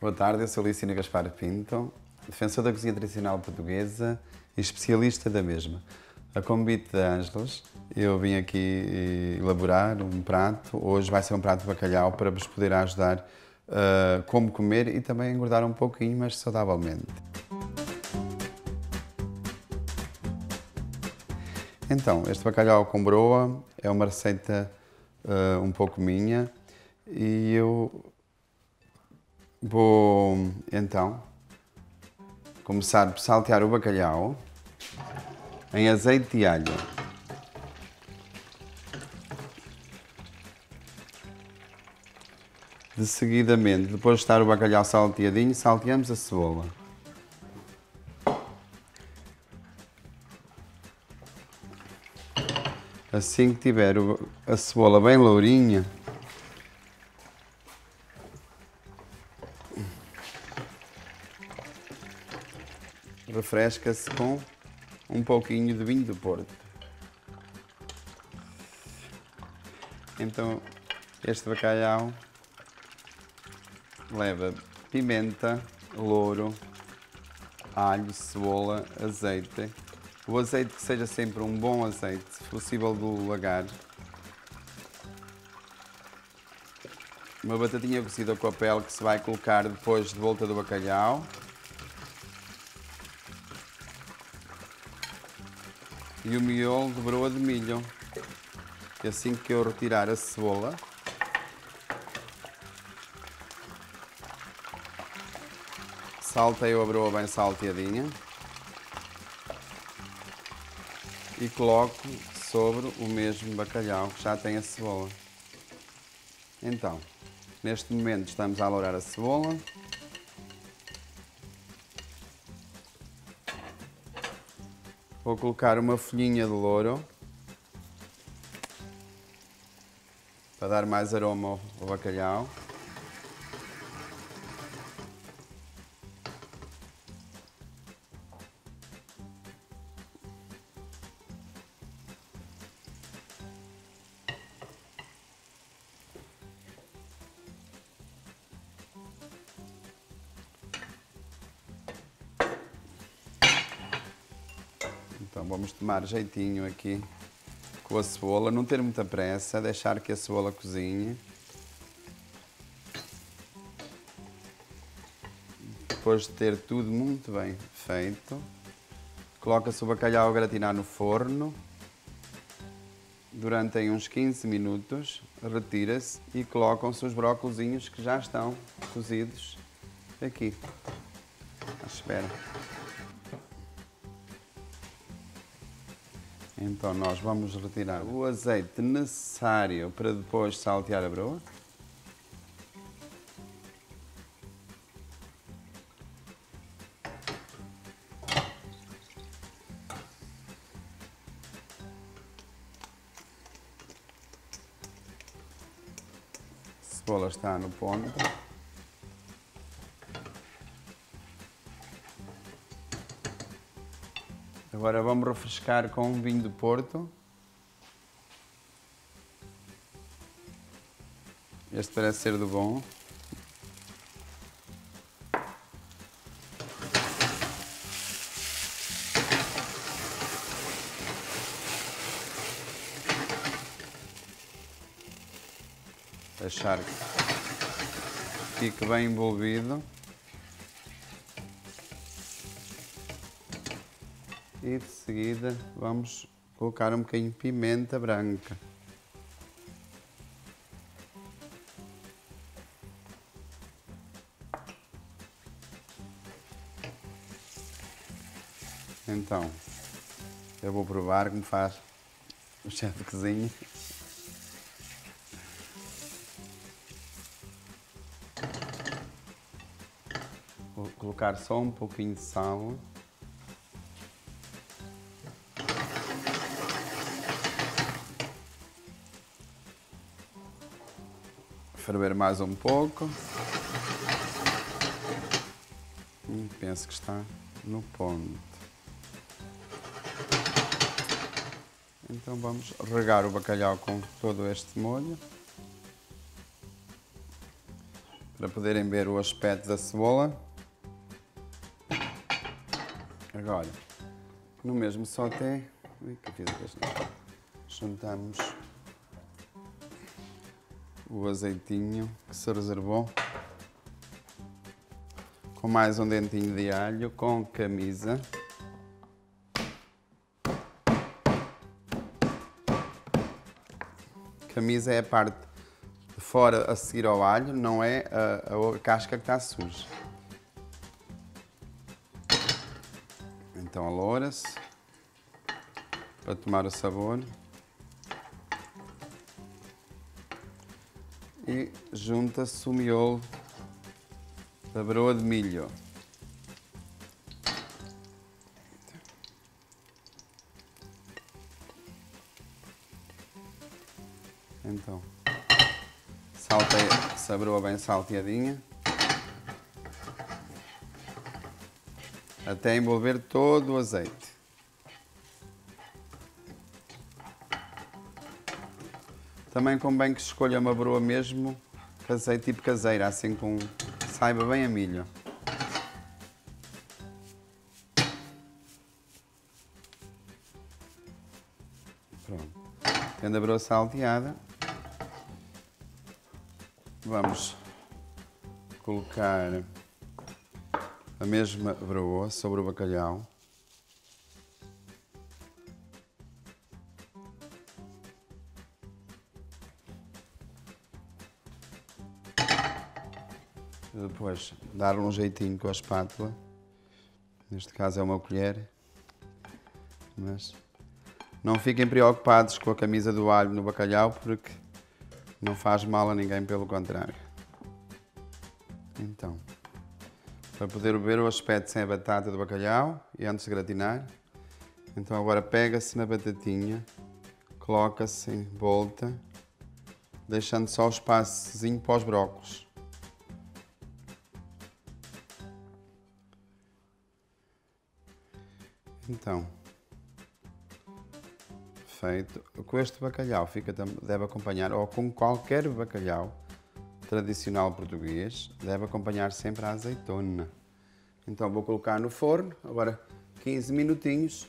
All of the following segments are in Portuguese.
Boa tarde, eu sou Licínio Gaspar Pinto, defensor da cozinha tradicional portuguesa e especialista da mesma. A convite de Ângelos, eu vim aqui elaborar um prato. Hoje vai ser um prato de bacalhau para vos poder ajudar uh, como comer e também engordar um pouquinho, mas saudavelmente. Então, este bacalhau com broa é uma receita uh, um pouco minha e eu vou então começar por saltear o bacalhau em azeite de alho. De seguidamente, depois de estar o bacalhau salteadinho, salteamos a cebola. Assim que tiver a cebola bem lourinha, refresca-se com um pouquinho de vinho do Porto. Então, este bacalhau leva pimenta, louro, alho, cebola, azeite. O azeite que seja sempre um bom azeite, se possível do lagar. Uma batatinha cozida com a pele que se vai colocar depois de volta do bacalhau. E o miolo de broa de milho. E assim que eu retirar a cebola, salteio a broa bem salteadinha e coloco sobre o mesmo bacalhau que já tem a cebola. Então, neste momento estamos a alourar a cebola. Vou colocar uma folhinha de louro para dar mais aroma ao bacalhau. Tomar jeitinho aqui com a cebola, não ter muita pressa, deixar que a cebola cozinhe. Depois de ter tudo muito bem feito, coloca-se o bacalhau a gratinar no forno durante uns 15 minutos, retira-se e colocam-se os brócolos que já estão cozidos aqui, à espera. Então nós vamos retirar o azeite necessário para depois saltear a broa. A cebola está no ponto. Agora vamos refrescar com um vinho do Porto. Este parece ser do bom. Deixar que fique bem envolvido. E de seguida vamos colocar um bocadinho de pimenta branca. Então, eu vou provar como faz o chefe de cozinha. Vou colocar só um pouquinho de sal. Ferver mais um pouco. Hum, penso que está no ponto. Então vamos regar o bacalhau com todo este molho. para poderem ver o aspecto da cebola. Agora, no mesmo sauté, juntamos o azeitinho que se reservou com mais um dentinho de alho com camisa. Camisa é a parte de fora a seguir ao alho, não é a, a casca que está suja. Então aloura-se para tomar o sabor. E junta-se o miolo da broa de milho. Então, salteia essa broa bem salteadinha. Até envolver todo o azeite. Também convém que se escolha uma broa mesmo caseira, tipo caseira, assim com saiba bem a milho. Pronto. Tendo a broa salteada, vamos colocar a mesma broa sobre o bacalhau. Depois dar um jeitinho com a espátula. Neste caso é uma colher. Mas não fiquem preocupados com a camisa do alho no bacalhau porque não faz mal a ninguém, pelo contrário. Então, para poder ver o aspecto sem a batata do bacalhau e antes de gratinar, então agora pega-se na batatinha, coloca-se em volta, deixando só o espaçozinho para os brócolos. Então, feito. Com este bacalhau fica, deve acompanhar, ou com qualquer bacalhau tradicional português, deve acompanhar sempre a azeitona. Então vou colocar no forno, agora 15 minutinhos.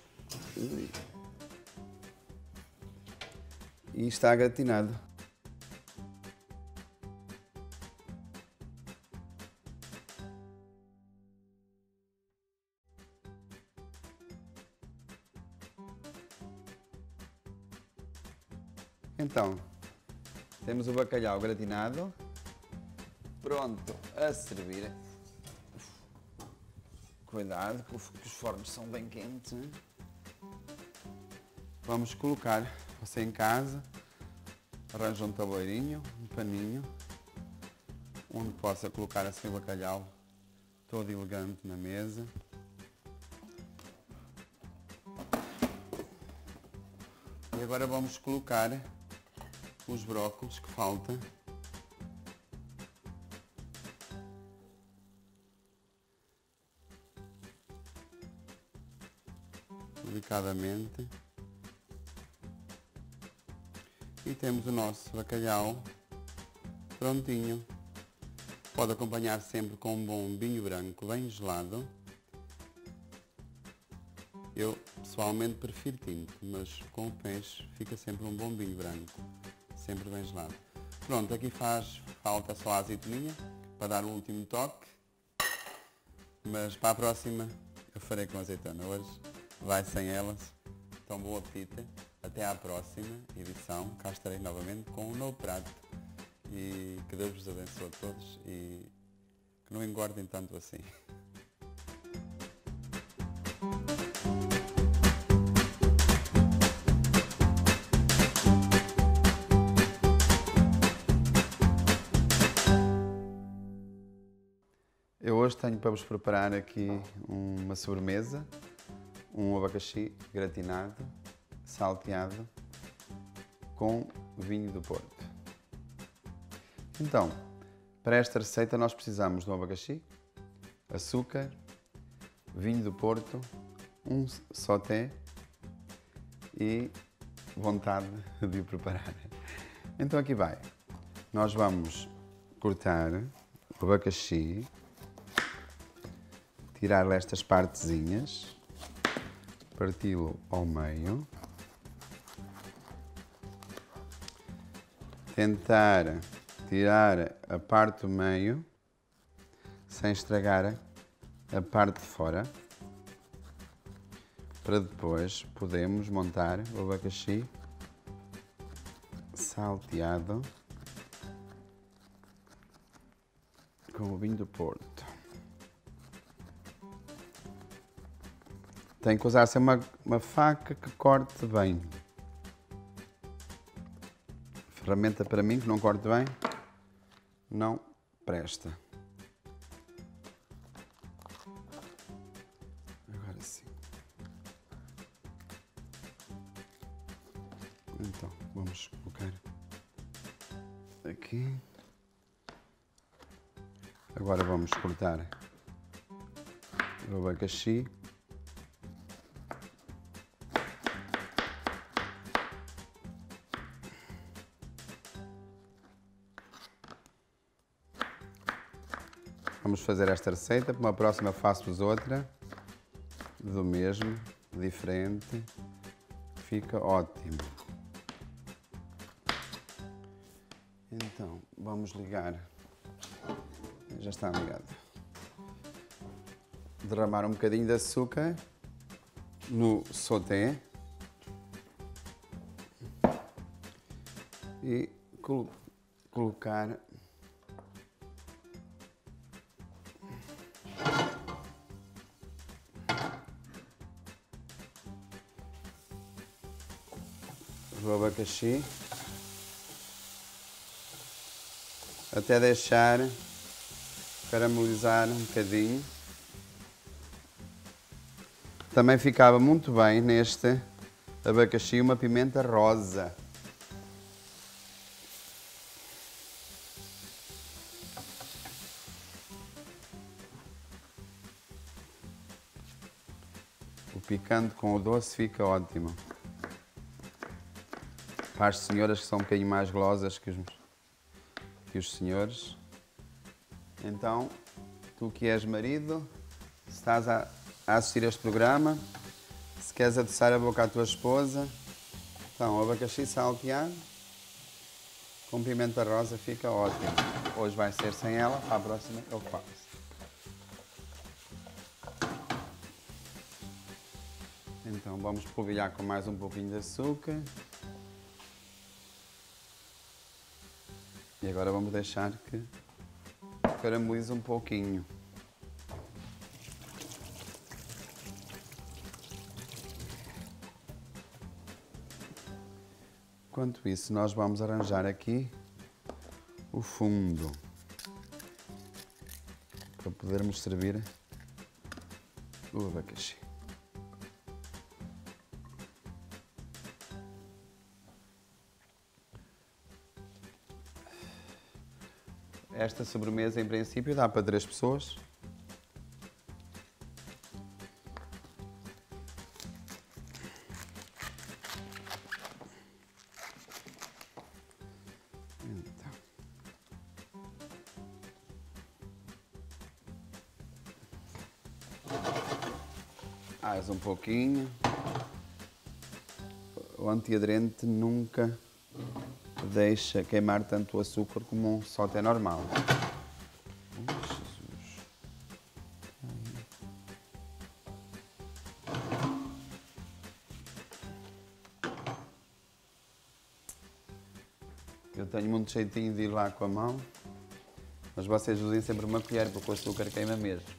E está gratinado. Então, temos o bacalhau gratinado, pronto a servir. Cuidado, que os fornos são bem quentes. Hein? Vamos colocar, você em casa, arranja um tabuleirinho, um paninho, onde possa colocar assim o bacalhau todo elegante na mesa. E agora vamos colocar os brócolos que falta. Delicadamente. E temos o nosso bacalhau prontinho. Pode acompanhar sempre com um bom vinho branco bem gelado. Eu pessoalmente prefiro tinto, mas com o peixe fica sempre um bom vinho branco sempre bem gelado. Pronto, aqui faz falta só a azeitoninha para dar o último toque, mas para a próxima eu farei com azeitona. Hoje vai sem elas. Então bom apetite. Até à próxima edição. Cá estarei novamente com um novo prato. E que Deus vos abençoe a todos e que não engordem tanto assim. Eu hoje tenho para vos preparar aqui uma sobremesa, um abacaxi gratinado, salteado, com vinho do Porto. Então, para esta receita nós precisamos de um abacaxi, açúcar, vinho do Porto, um sauté e vontade de o preparar. Então aqui vai. Nós vamos cortar o abacaxi, tirar-lhe estas partezinhas, parti-lo ao meio, tentar tirar a parte do meio sem estragar a parte de fora. Para depois podermos montar o abacaxi salteado com o vinho do Porto. Tem que usar -se uma, uma faca que corte bem. Ferramenta para mim que não corte bem, não presta. Agora sim. Então, vamos colocar aqui. Agora vamos cortar o abacaxi. Vamos fazer esta receita, para uma próxima faço-vos outra, do mesmo, diferente, fica ótimo. Então, vamos ligar, já está ligado. Derramar um bocadinho de açúcar no sauté e col colocar o abacaxi até deixar caramelizar um bocadinho. Também ficava muito bem neste abacaxi uma pimenta rosa. O picante com o doce fica ótimo para as senhoras que são um bocadinho mais golosas que os, que os senhores. Então, tu que és marido, estás a, a assistir este programa, se queres adoçar a boca à tua esposa, então, abacaxi salteado com pimenta rosa fica ótimo. Hoje vai ser sem ela, para a próxima eu faço. Então vamos polvilhar com mais um pouquinho de açúcar. E agora vamos deixar que caramelize um pouquinho. Enquanto isso, nós vamos arranjar aqui o fundo para podermos servir o abacaxi. Esta sobremesa, em princípio, dá para três pessoas. Então. Mais um pouquinho. O antiaderente nunca deixa queimar tanto o açúcar como um salté normal. Oh, Jesus. Eu tenho muito jeitinho de ir lá com a mão, mas vocês usem sempre uma colher porque o açúcar queima mesmo.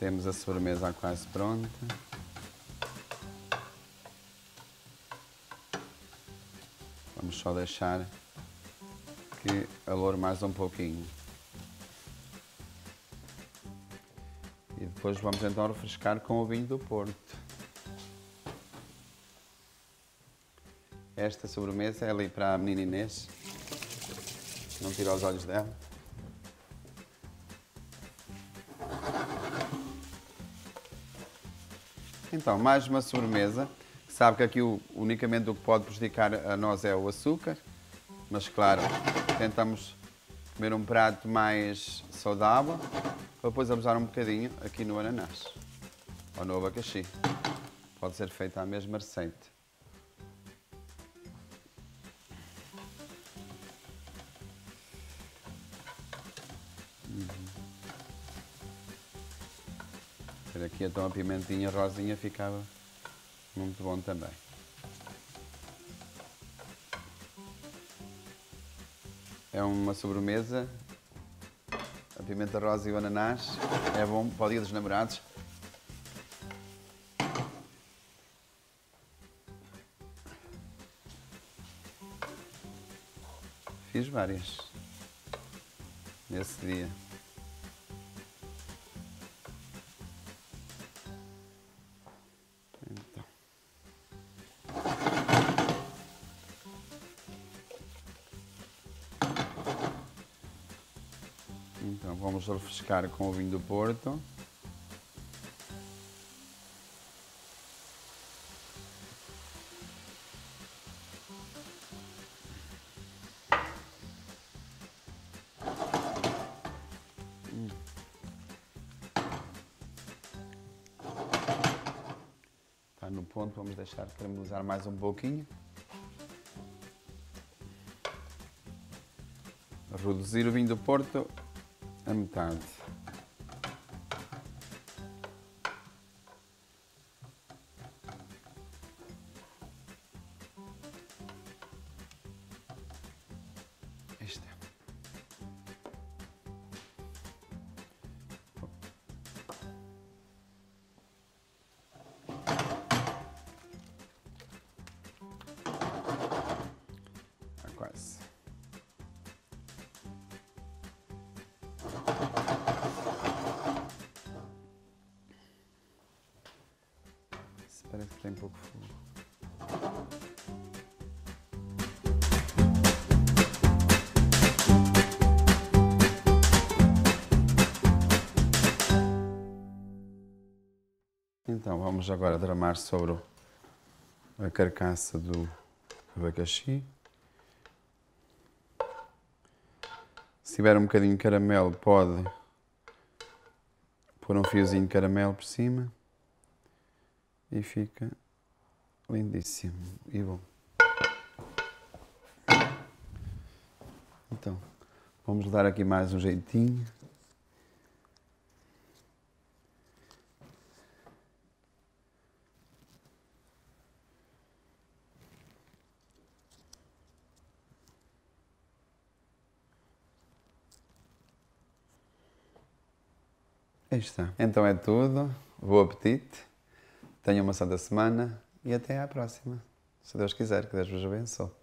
Temos a sobremesa quase pronta. Vamos só deixar que aloure mais um pouquinho. E depois vamos então refrescar com o vinho do Porto. Esta sobremesa é ali para a menina Inês. Não tira os olhos dela. Então, mais uma sobremesa. Sabe que aqui o, unicamente o que pode prejudicar a nós é o açúcar, mas claro, tentamos comer um prato mais saudável para depois abusar um bocadinho aqui no ananás ou no abacaxi. Pode ser feita a mesma receita. Ter aqui então a pimentinha rosinha ficava muito bom também. É uma sobremesa. A pimenta rosa e o ananás é bom para o dia dos namorados. Fiz várias nesse dia. Então vamos refrescar com o vinho do Porto. Está no ponto, vamos deixar caramelizar mais um pouquinho. Reduzir o vinho do Porto a tem pouco fogo. Então vamos agora derramar sobre a carcaça do abacaxi. Se tiver um bocadinho de caramelo, pode pôr um fiozinho de caramelo por cima e fica lindíssimo e bom. Então, vamos dar aqui mais um jeitinho. Aí está. Então é tudo. Bom apetite. Tenham uma santa semana e até à próxima. Se Deus quiser, que Deus vos abençoe.